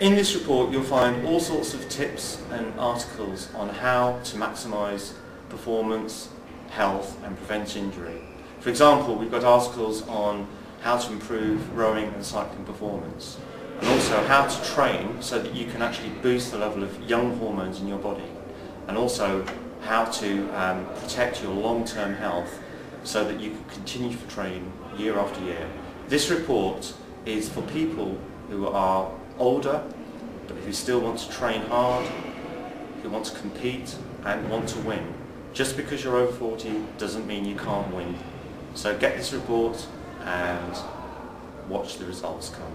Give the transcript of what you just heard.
In this report you'll find all sorts of tips and articles on how to maximise performance, health and prevent injury. For example, we've got articles on how to improve rowing and cycling performance and also how to train so that you can actually boost the level of young hormones in your body and also how to um, protect your long-term health so that you can continue to train year after year. This report is for people who are older but who still want to train hard, who want to compete and want to win. Just because you're over 40 doesn't mean you can't win. So get this report and watch the results come.